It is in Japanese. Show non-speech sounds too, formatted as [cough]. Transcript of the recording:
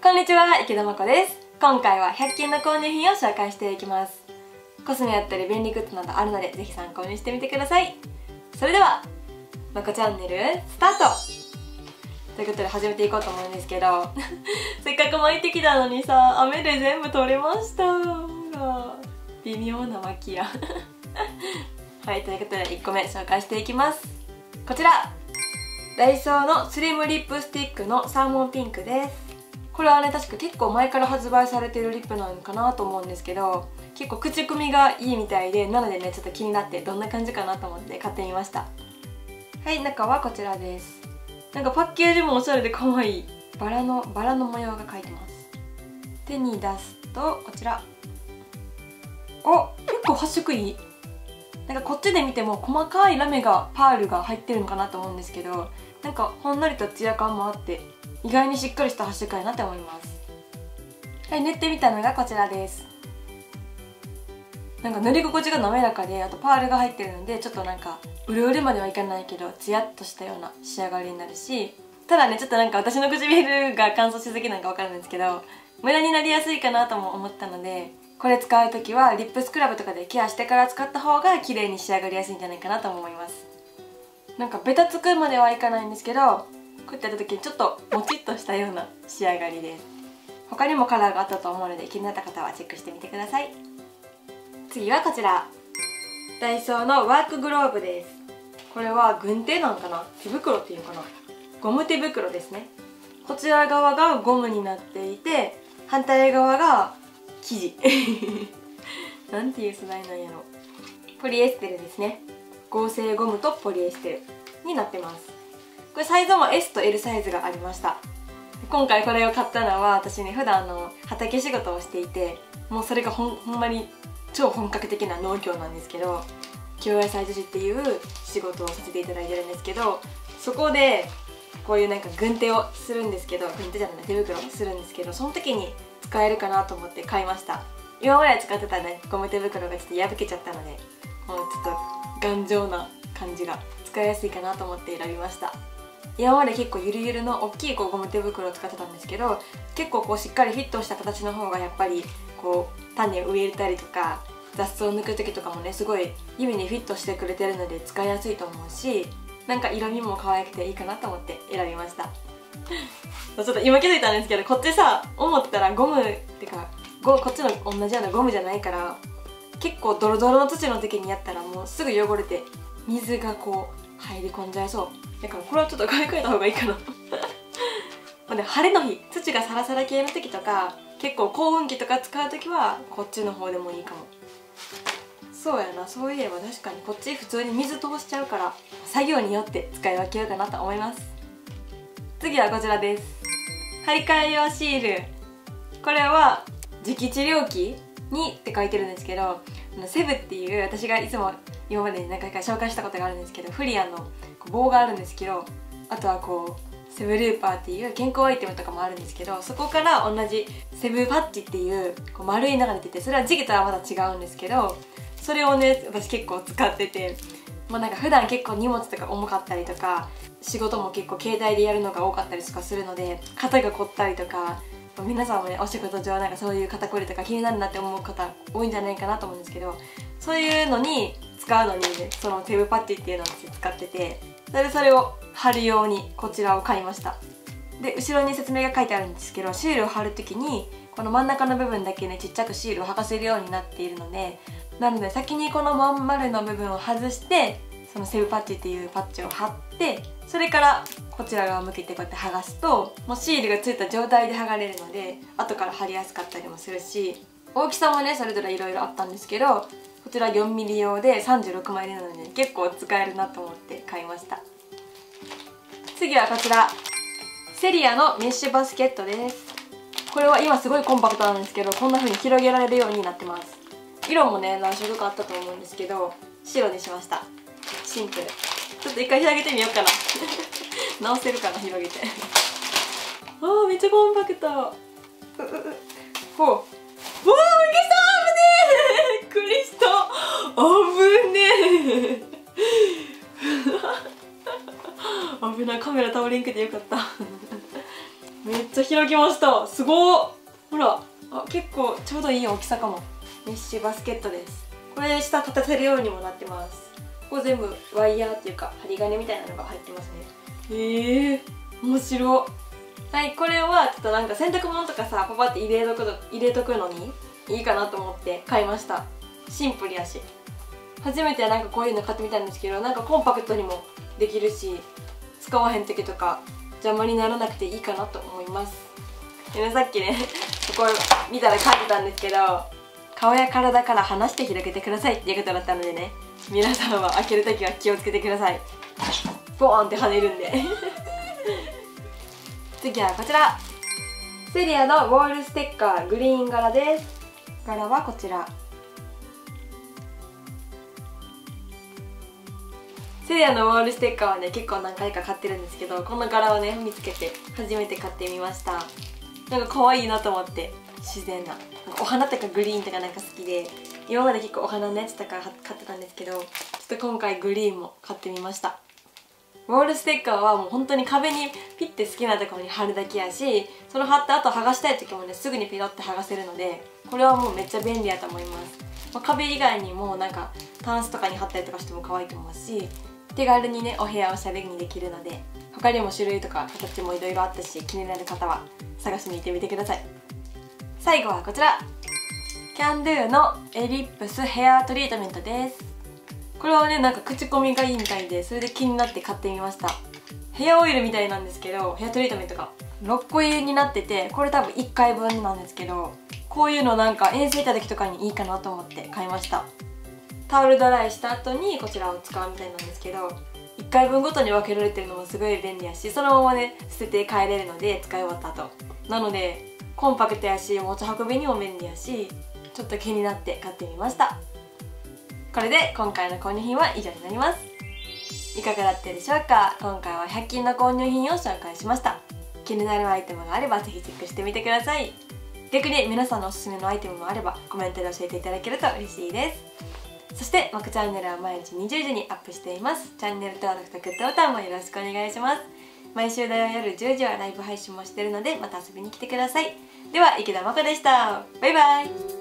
こんにちは池田真子です。今回は100均の購入品を紹介していきます。コスメやったり便利グッズなどあるのでぜひ参考にしてみてください。それではまこチャンネルスタート。ということで始めていこうと思うんですけど [laughs] せっかく巻いてきたのにさ雨で全部取れました。微妙な巻きや。[laughs] はいということで1個目紹介していきます。こちら。ダイソーのスリムリップスティックのサーモンピンクです。これはね確か結構前から発売されてるリップなのかなと思うんですけど結構口コミがいいみたいでなのでねちょっと気になってどんな感じかなと思って買ってみました。はい中はこちらです。なんかパッケージもおしゃれで可愛いバラのバラの模様が書いてます。手に出すとこちら。お結構発色いい。なんかこっちで見ても細かいラメがパールが入ってるのかなと思うんですけどなんかほんのりとツヤ感もあって意外にしっかりした発色やなって思います。はい塗ってみたのがこちらです。なんか塗り心地が滑らかであとパールが入ってるのでちょっとなんかうるうるまではいかないけどツヤっとしたような仕上がりになるしただねちょっとなんか私の唇が乾燥しすぎなんかわかるんですけど無駄になりやすいかなとも思ったのでこれ使う時はリップスクラブとかでケアしてから使った方が綺麗に仕上がりやすいんじゃないかなと思います。なんかベタつくまではいかないんですけどこうやってやった時にちょっともちっとしたような仕上がりです他にもカラーがあったと思うので気になった方はチェックしてみてください。次はこちら。ダイソーのワークグローブです。これは軍手なんかな？手袋っていうかな？ゴム手袋ですね。こちら側がゴムになっていて反対側が生地。[laughs] なんていう素材なんやろ。ポリエステルですね。合成ゴムとポリエステルになってます。これサイズも S と L サイズがありました。今回これを買ったのは私ね普段の畑仕事をしていてもうそれがほんほんまに超本格的な農業なんですけど京野菜女子っていう仕事をさせていただいてるんですけどそこでこういうなんか軍手をするんですけど軍手じゃない手袋をするんですけどその時に使えるかなと思って買いました。今まで使ってたねゴム手袋がちょっと破けちゃったのでもうちょっと頑丈な感じが使いやすいかなと思って選びました。今まで結構ゆるゆるの大きいこうゴム手袋を使ってたんですけど結構こうしっかりフィットした形の方がやっぱりこう種を植えたりとか雑草を抜く時とかもねすごい指にフィットしてくれてるので使いやすいと思うしなんか色味も可愛くていいかなと思って選びました。[laughs] ちょっと今気づいたんですけどこっちさ思ったらゴムってかこっちの同じようなゴムじゃないから結構ドロドロの土の時にやったらもうすぐ汚れて水がこう入り込んじゃいそう。だからこれはちょっと買い替えた方がいいかな。[laughs] まあね晴れの日土がサラサラ系の時とか結構幸運期とか使う時はこっちの方でもいいかも。そうやな。そういえば確かにこっち普通に水通しちゃうから作業によって使い分けようかなと思います。次はこちらです。張り替え用シール。これは磁気治療器にって書いてるんですけどセブっていう私がいつも今までに何回か紹介したことがあるんですけどフリアの棒があるんですけどあとはこうセブルーパーっていう健康アイテムとかもあるんですけどそこから同じセブパッチっていうこう丸いのが出ててそれは磁気とはまた違うんですけどそれをね私結構使っててまあなんか普段結構荷物とか重かったりとか仕事も結構携帯でやるのが多かったりとかするので肩が凝ったりとか皆さんもねお仕事上なんかそういう肩こりとか気になるなって思う方多いんじゃないかなと思うんですけどそういうのに使うのにねそのテーブパッチっていうのを使っててそれそれを貼るようにこちらを買いました。で後ろに説明が書いてあるんですけどシールを貼る時にこの真ん中の部分だけねちっちゃくシールを剥がせるようになっているのでなので先にこのまん丸の部分を外してそのセブパッチっていうパッチを貼ってそれからこちら側向けてこうやって剥がすともうシールがついた状態で剥がれるので後から貼りやすかったりもするし大きさもねそれぞれいろいろあったんですけどこちら 4mm 用で36枚入りなので結構使えるなと思って買いました。次はこちらセリアのメッシュバスケットです。これは今すごいコンパクトなんですけどこんな風に広げられるようになってます。色もね何色かあったと思うんですけど白にしました。シンプルちょっと一回広げてみようかな。[laughs] 直せるかな広げて。あーめっちゃコンパクト。ほう。おおいけそう危ねえ。クリスト。危ねえ。[laughs] 危ないカメラ倒れんけてよかった。めっちゃ開きました。すごっ。ほらあ結構ちょうどいい大きさかも。メッシュバスケットです。これ下立たせるようにもなってます。ここ全部ワイヤーっていうか針金みたいなのが入ってますね。へえ面白はいこれはちょっとなんか洗濯物とかさパパって入れとく入れとくのにいいかなと思って買いました。シンプルやし。初めてなんかこういうの買ってみたんですけどなんかコンパクトにもできるし使わへん時とか邪魔にならなくていいかなと思います。でねさっきね [laughs] ここ見たら書いてたんですけど顔や体から離して広げてくださいっていうことだったのでね。皆さんは開ける時は気をつけてください。ボーンって跳ねるんで。[laughs] 次はこちら。セリアのウォールステッカーグリーン柄です。柄はこちら。セリアのウォールステッカーはね結構何回か買ってるんですけどこの柄をね見つけて初めて買ってみました。なんか可愛いなと思って。自然な。お花とかグリーンとかなんか好きで今まで結構お花のやつとか買ってたんですけどちょっと今回グリーンも買ってみました。ウォールステッカーはもう本当に壁にピッて好きなところに貼るだけやしその貼った後剥がしたい時もねすぐにピロって剥がせるのでこれはもうめっちゃ便利やと思います、まあ、壁以外にもなんかタンスとかに貼ったりとかしても可愛いと思うし手軽にねお部屋おしゃれにできるので他にも種類とか形もいろいろあったし気になる方は探しに行ってみてください。最後はこちら。キャンドゥのエリップスヘアトリートメントです。これはねなんか口コミがいいみたいでそれで気になって買ってみました。ヘアオイルみたいなんですけどヘアトリートメントが。6個入りになっててこれ多分1回分なんですけどこういうのなんか遠征行った時とかにいいかなと思って買いました。タオルドライした後にこちらを使うみたいなんですけど1回分ごとに分けられてるのもすごい便利やしそのままね捨てて帰れるので使い終わった後。なのでコンパクトやし持ち運びにも便利やしちょっと気になって買ってみました。これで今回の購入品は以上になります。いかがだったでしょうか？今回は100均の購入品を紹介しました。気になるアイテムがあればぜひチェックしてみてください。逆に皆さんのおすすめのアイテムもあればコメントで教えていただけると嬉しいです。そしてマクチャンネルは毎日20時にアップしています。チャンネル登録とグッドボタンもよろしくお願いします。毎週土曜夜10時はライブ配信もしてるのでまた遊びに来てください。では池田真子でした。バイバイ。